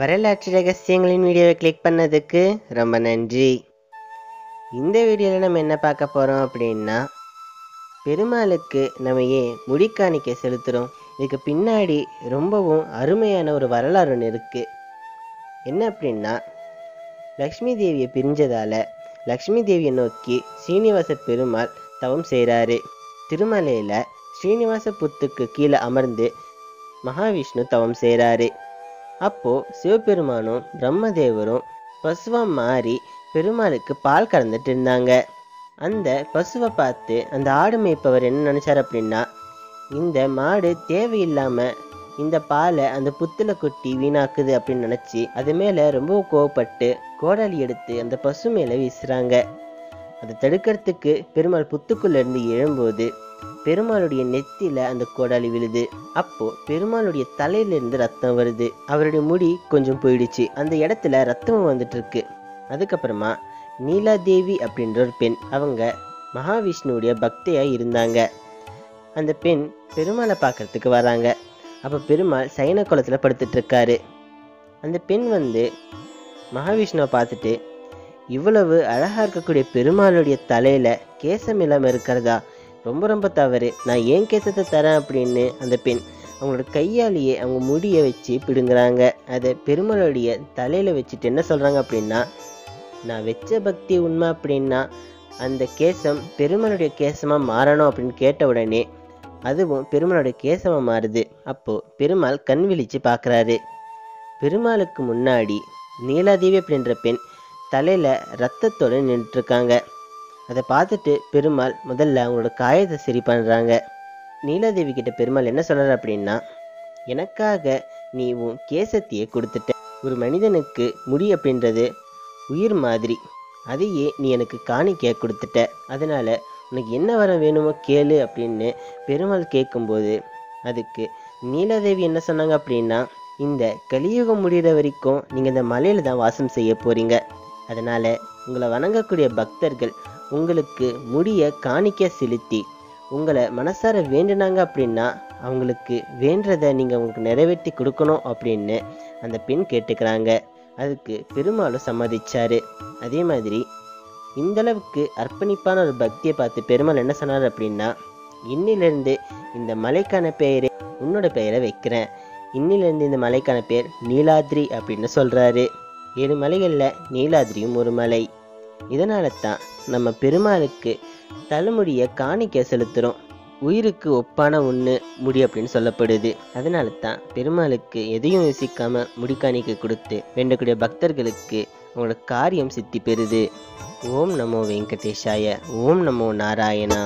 வரலாற்று ரகசியங்களின் வீடியோவை கிளிக் பண்ணதுக்கு ரொம்ப நன்றி. இந்த வீடியோவில் நம்ம என்ன பார்க்க போகிறோம் அப்படின்னா பெருமாளுக்கு நம்ம ஏன் முடிக்காணிக்கை செலுத்துகிறோம் இதுக்கு பின்னாடி ரொம்பவும் அருமையான ஒரு வரலாறு ஒன்று இருக்குது என்ன அப்படின்னா லக்ஷ்மி தேவியை பிரிஞ்சதால் லக்ஷ்மி தேவியை நோக்கி சீனிவாச பெருமாள் தவம் செய்கிறாரு திருமலையில் ஸ்ரீனிவாச புத்துக்கு கீழே அமர்ந்து மகாவிஷ்ணு தவம் செய்கிறாரு அப்போது சிவபெருமானும் பிரம்மதேவரும் பசுவாக மாறி பெருமாளுக்கு பால் கறந்துட்டு இருந்தாங்க. அந்த பசுவை பார்த்து அந்த ஆடு மேய்ப்பவர் என்ன நினச்சார் அப்படின்னா இந்த மாடு தேவையில்லாமல் இந்த பாலை அந்த புத்துல கொட்டி வீணாக்குது அப்படின்னு நினச்சி அது மேலே ரொம்ப கோவப்பட்டு கோடாலி எடுத்து அந்த பசு மேலே வீசுகிறாங்க அதை தடுக்கிறதுக்கு பெருமாள் புத்துக்குள்ள இருந்து எழும்போது பெருமாளுடைய நெத்தியில அந்த கோடாலி விழுது. அப்போ பெருமாளுடைய தலையிலிருந்து ரத்தம் வருது. அவருடைய முடி கொஞ்சம் போயிடுச்சு. அந்த இடத்துல ரத்தமும் வந்துட்டு இருக்கு அதுக்கப்புறமா நீலாதேவி அப்படின்ற ஒரு பெண் அவங்க மகாவிஷ்ணுவுடைய பக்தியா இருந்தாங்க. அந்த பெண் பெருமாளை பார்க்கறதுக்கு வராங்க. அப்போ பெருமாள் சைன குளத்தில் படுத்துட்டு இருக்காரு அந்த பெண் வந்து மகாவிஷ்ணுவை பார்த்துட்டு இவ்வளவு அழகா இருக்கக்கூடிய பெருமாளுடைய தலையில கேசம் இல்லாமல் இருக்கிறதா? ரொம்ப ரொம்ப தவறு. நான் ஏன் கேசத்தை தரேன் அப்படின்னு அந்த பெண் அவங்களோட கையாலேயே அவங்க முடியை வச்சு பிடுங்குறாங்க. அதை பெருமாளுடைய தலையில் வச்சுட்டு என்ன சொல்கிறாங்க அப்படின்னா நான் வச்ச பக்தி உண்மை அப்படின்னா அந்த கேசம் பெருமாளுடைய கேசமாக மாறணும் அப்படின்னு கேட்ட உடனே அதுவும் பெருமாளுடைய கேசமாக மாறுது. அப்போது பெருமாள் கண் விழித்து பார்க்குறாரு பெருமாளுக்கு முன்னாடி நீலாதேவி அப்படின்ற பெண் தலையில் ரத்தத்தோடு நின்றுட்டுருக்காங்க. அதை பார்த்துட்டு பெருமாள் முதல்ல அவங்களோட காயத்தை சரி பண்ணுறாங்க நீலாதேவி கிட்ட பெருமாள் என்ன சொல்கிற அப்படின்னா எனக்காக நீ உன் கேசத்தையே கொடுத்துட்ட. ஒரு மனிதனுக்கு முடி அப்படின்றது உயிர் மாதிரி. அதையே நீ எனக்கு காணிக்க கொடுத்துட்ட. அதனால் உனக்கு என்ன வரம் வேணுமோ கேளு அப்படின்னு பெருமாள் கேட்கும்போது அதுக்கு நீலாதேவி என்ன சொன்னாங்க அப்படின்னா இந்த கலியுகம் முடிகிற வரைக்கும் நீங்கள் இந்த மலையில் தான் வாசம் செய்ய போகிறீங்க அதனால் உங்களை வணங்கக்கூடிய பக்தர்கள் உங்களுக்கு முடிய காணிக்க செலுத்தி உங்களை மனசார வேண்டுனாங்க அப்படின்னா அவங்களுக்கு வேண்டதை நீங்கள் அவங்களுக்கு நிறைவேற்றி கொடுக்கணும் அப்படின்னு அந்த பெண் கேட்டுக்கிறாங்க. அதுக்கு பெருமாளும் சம்மதிச்சாரு. அதே மாதிரி இந்த அளவுக்கு அர்ப்பணிப்பான ஒரு பக்தியை பார்த்து பெருமாள் என்ன சொன்னார் அப்படின்னா இன்னிலிருந்து இந்த மலைக்கான பெயரை உன்னோட பெயரை வைக்கிறேன். இன்னிலிருந்து இந்த மலைக்கான பேர் நீலாத்ரி அப்படின்னு சொல்கிறாரு ஏழு மலைகளில் நீலாதிரியும் ஒரு மலை. இதனால தான் நம்ம பெருமாளுக்கு தலைமுடியை காணிக்க செலுத்துகிறோம் உயிருக்கு ஒப்பான ஒன்று முடி அப்படின்னு சொல்லப்படுது. அதனால தான் பெருமாளுக்கு எதையும் யோசிக்காம முடி காணிக்கை கொடுத்து வேண்டக்கூடிய பக்தர்களுக்கு அவங்களோட காரியம் சித்தி பெறுது. ஓம் நமோ வெங்கடேஷாய ஓம் நமோ நாராயணா.